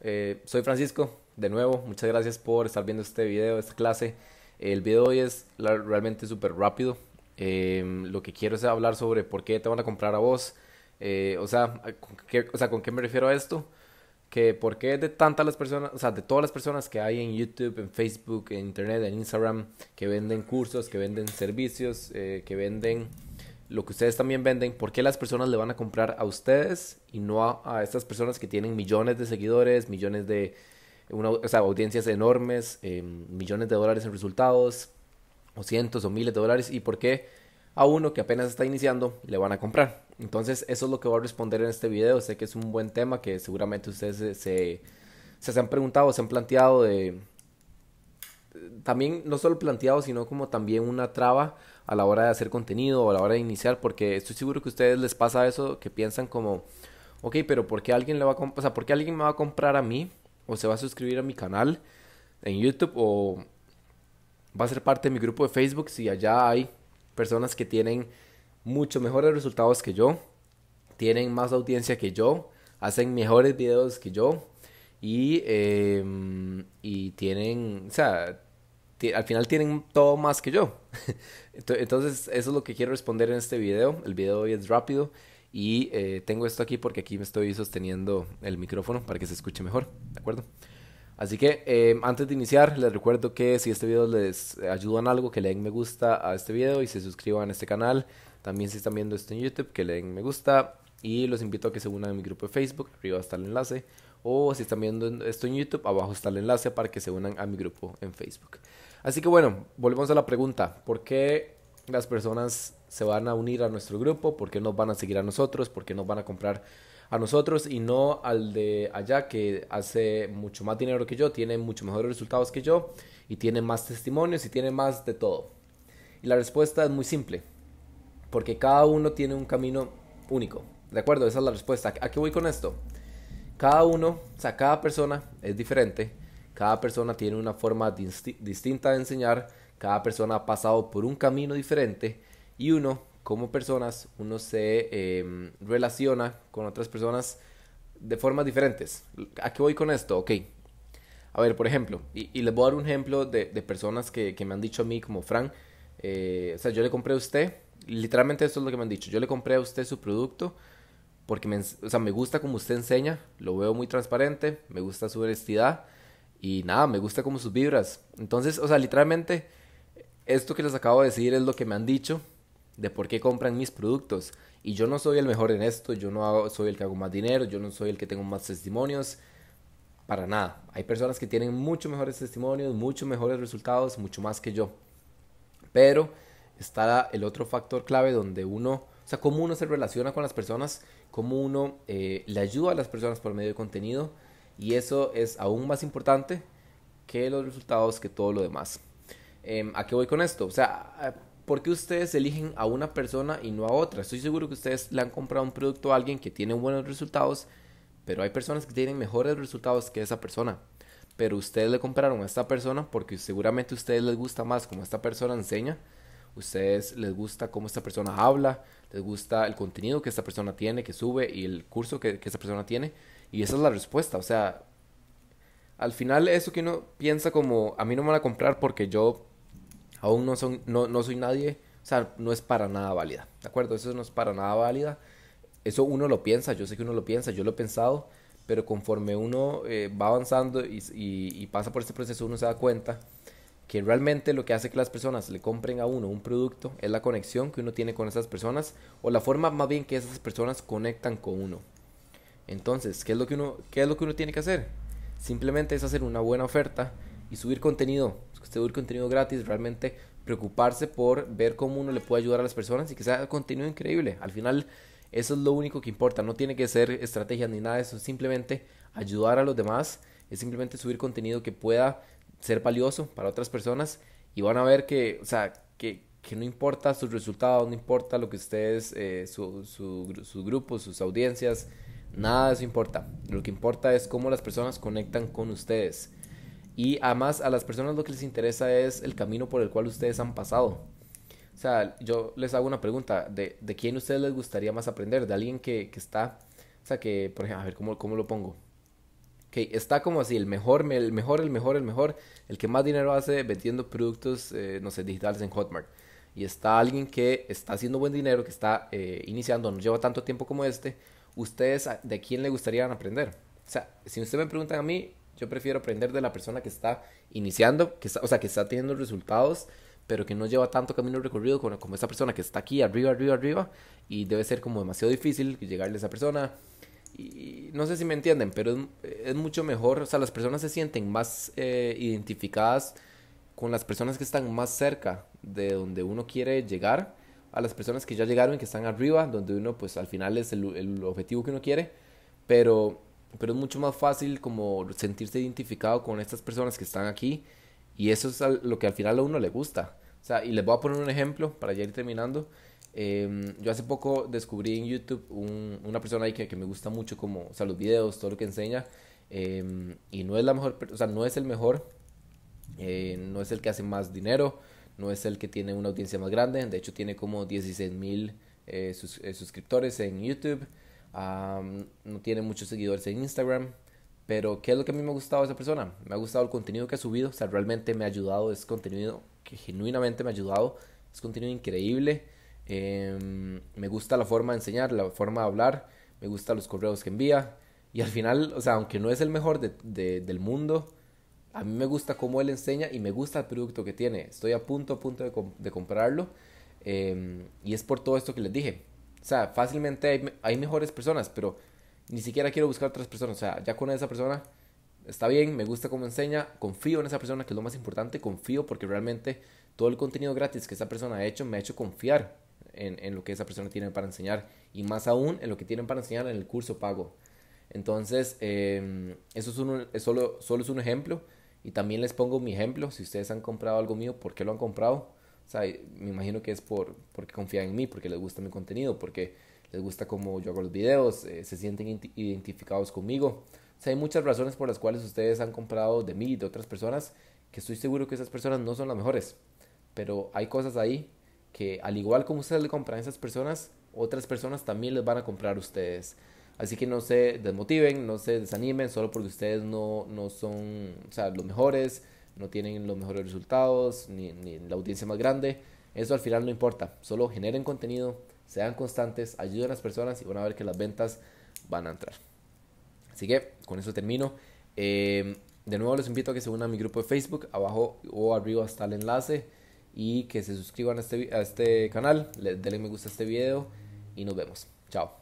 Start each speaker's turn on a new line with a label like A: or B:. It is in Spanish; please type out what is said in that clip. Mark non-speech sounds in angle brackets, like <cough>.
A: Eh, soy Francisco, de nuevo, muchas gracias por estar viendo este video, esta clase. El video de hoy es realmente súper rápido. Em, lo que quiero es hablar sobre por qué te van a comprar a vos. Eh, o, sea, ¿con qué, o sea, ¿con qué me refiero a esto? Que por qué de tantas las personas, o sea, de todas las personas que hay en YouTube, en Facebook, en Internet, en Instagram, que venden cursos, que venden servicios, eh, que venden lo que ustedes también venden, ¿por qué las personas le van a comprar a ustedes y no a, estas personas que tienen millones de seguidores, millones de o sea, audiencias enormes, em, millones de dólares en resultados, o cientos o miles de dólares, y por qué a uno que apenas está iniciando le van a comprar? Entonces, eso es lo que voy a responder en este video. Sé que es un buen tema que seguramente ustedes se, se han preguntado, se han planteado de... También no solo planteado, sino como también una traba a la hora de hacer contenido o a la hora de iniciar, porque estoy seguro que a ustedes les pasa eso, que piensan como, ok, pero ¿por qué alguien le va a o sea, ¿por qué alguien me va a comprar a mí o se va a suscribir a mi canal en YouTube o va a ser parte de mi grupo de Facebook si allá hay personas que tienen mucho mejores resultados que yo, tienen más audiencia que yo, hacen mejores videos que yo y, em, y tienen, o sea, al final tienen todo más que yo. <laughs> Entonces, eso es lo que quiero responder en este video. El video hoy es rápido y eh, tengo esto aquí porque aquí me estoy sosteniendo el micrófono para que se escuche mejor, ¿de acuerdo? Así que eh, antes de iniciar, les recuerdo que si este video les ayuda en algo, que le den me gusta a este video y se suscriban a este canal. También si están viendo esto en YouTube, que le den me gusta. Y los invito a que se unan a mi grupo de Facebook, arriba está el enlace. O si están viendo esto en YouTube, abajo está el enlace para que se unan a mi grupo en Facebook. Así que bueno, volvemos a la pregunta. ¿Por qué las personas se van a unir a nuestro grupo? ¿Por qué nos van a seguir a nosotros? ¿Por qué nos van a comprar a nosotros y no al de allá que hace mucho más dinero que yo, tiene mucho mejores resultados que yo y tiene más testimonios y tiene más de todo? Y la respuesta es muy simple. Porque cada uno tiene un camino único. ¿De acuerdo? Esa es la respuesta. ¿A qué voy con esto? Cada uno, o sea, cada persona es diferente cada persona tiene una forma distinta de enseñar, cada persona ha pasado por un camino diferente y uno, como personas, uno se em, relaciona con otras personas de formas diferentes. ¿A qué voy con esto? Ok. A ver, por ejemplo, y, les voy a dar un ejemplo de, personas que, me han dicho a mí como Frank, eh, o sea, yo le compré a usted, literalmente esto es lo que me han dicho, yo le compré a usted su producto porque me, o sea, me gusta como usted enseña, lo veo muy transparente, me gusta su honestidad y nada, me gusta como sus vibras. Entonces, o sea, literalmente, esto que les acabo de decir es lo que me han dicho de por qué compran mis productos. Y yo no soy el mejor en esto, yo no soy el que hago más dinero, yo no soy el que tengo más testimonios. Para nada. Hay personas que tienen mucho mejores testimonios, mucho mejores resultados, mucho más que yo. Pero está el otro factor clave donde uno, o sea, cómo uno se relaciona con las personas, cómo uno eh, le ayuda a las personas por medio de contenido y eso es aún más importante que los resultados que todo lo demás. Em, ¿A qué voy con esto? O sea, ¿por qué ustedes eligen a una persona y no a otra? Estoy seguro que ustedes le han comprado un producto a alguien que tiene buenos resultados, pero hay personas que tienen mejores resultados que esa persona. Pero ustedes le compraron a esta persona porque seguramente a ustedes les gusta más como esta persona enseña, ustedes les gusta cómo esta persona habla, les gusta el contenido que esta persona tiene, que sube y el curso que, esta persona tiene. Y esa es la respuesta, o sea, al final eso que uno piensa como, a mí no me van a comprar porque yo aún no, son, no, no soy nadie, o sea, no es para nada válida, ¿de acuerdo? Eso no es para nada válida. Eso uno lo piensa, yo sé que uno lo piensa, yo lo he pensado, pero conforme uno eh, va avanzando y, y, pasa por este proceso, uno se da cuenta que realmente lo que hace que las personas le compren a uno un producto es la conexión que uno tiene con esas personas o la forma más bien que esas personas conectan con uno. Entonces, ¿qué es lo que uno, qué es lo que uno tiene que hacer? Simplemente es hacer una buena oferta y subir contenido, subir contenido gratis, realmente preocuparse por ver cómo uno le puede ayudar a las personas y que sea contenido increíble. Al final, eso es lo único que importa, no tiene que ser estrategia ni nada de eso, simplemente ayudar a los demás, es simplemente subir contenido que pueda ser valioso para otras personas y van a ver que, o sea, que, que no importa sus resultados, no importa lo que ustedes, eh, su, su, grupos, sus audiencias, Nada de eso importa. Lo que importa es cómo las personas conectan con ustedes. Y además a las personas lo que les interesa es el camino por el cual ustedes han pasado. O sea, yo les hago una pregunta. ¿De, de quién ustedes les gustaría más aprender? ¿De alguien que, que, está... O sea, que, por ejemplo, a ver, ¿cómo, cómo lo pongo? Ok, está como así, el mejor, el mejor, el mejor, el mejor, el que más dinero hace vendiendo productos, eh, no sé, digitales en Hotmart. Y está alguien que está haciendo buen dinero, que está eh, iniciando, no lleva tanto tiempo como este. ¿Ustedes de quién le gustaría aprender? O sea, si usted me preguntan a mí, yo prefiero aprender de la persona que está iniciando, que está, o sea, que está teniendo resultados, pero que no lleva tanto camino recorrido como, como esa persona que está aquí arriba, arriba, arriba, y debe ser como demasiado difícil llegarle a esa persona. No sé si me entienden, pero es, mucho mejor, o sea, las personas se sienten más eh, identificadas con las personas que están más cerca de donde uno quiere llegar, a las personas que ya llegaron y que están arriba, donde uno pues al final es el, el objetivo que uno quiere, pero pero es mucho más fácil como sentirse identificado con estas personas que están aquí y eso es lo que al final a uno le gusta. O sea, y les voy a poner un ejemplo para ya ir terminando. Em, yo hace poco descubrí en YouTube una persona ahí que, que, me gusta mucho como, o sea, los videos, todo lo que enseña. Em, y no es la mejor, o sea, no es el mejor, eh, no es el que hace más dinero, no es el que tiene una audiencia más grande. De hecho, tiene como 16 mil eh, eh, suscriptores en YouTube no tiene muchos seguidores en Instagram. Pero, ¿qué es lo que a mí me ha gustado de esa persona? Me ha gustado el contenido que ha subido. O sea, realmente me ha ayudado. Es contenido que genuinamente me ha ayudado. Es contenido increíble. Em, me gusta la forma de enseñar, la forma de hablar. Me gustan los correos que envía. Y al final, o sea, aunque no es el mejor de, del mundo, a mí me gusta cómo él enseña y me gusta el producto que tiene. Estoy a punto, a punto de, comprarlo. Em, y es por todo esto que les dije. O sea, fácilmente hay, mejores personas, pero ni siquiera quiero buscar otras personas. O sea, ya con esa persona está bien, me gusta cómo enseña, confío en esa persona, que es lo más importante, confío porque realmente todo el contenido gratis que esa persona ha hecho me ha hecho confiar en, lo que esa persona tiene para enseñar y más aún en lo que tienen para enseñar en el curso pago. Entonces, em, eso es, solo, solo es un ejemplo y también les pongo mi ejemplo. Si ustedes han comprado algo mío, ¿por qué lo han comprado? O sea, me imagino que es por, porque confían en mí, porque les gusta mi contenido, porque les gusta cómo yo hago los videos, eh, se sienten identificados conmigo. O sea, hay muchas razones por las cuales ustedes han comprado de mí y de otras personas, que estoy seguro que esas personas no son las mejores. Pero hay cosas ahí que al igual como ustedes le compran a esas personas, otras personas también les van a comprar a ustedes. Así que no se desmotiven, no se desanimen solo porque ustedes no, no son o sea, los mejores, no tienen los mejores resultados, ni, ni la audiencia más grande. Eso al final no importa. Solo generen contenido, sean constantes, ayuden a las personas y van a ver que las ventas van a entrar. Así que con eso termino. Eh, de nuevo les invito a que se unan a mi grupo de Facebook. Abajo o arriba está el enlace. Y que se suscriban a este, a este canal. Denle me gusta a este video. Y nos vemos. Chao.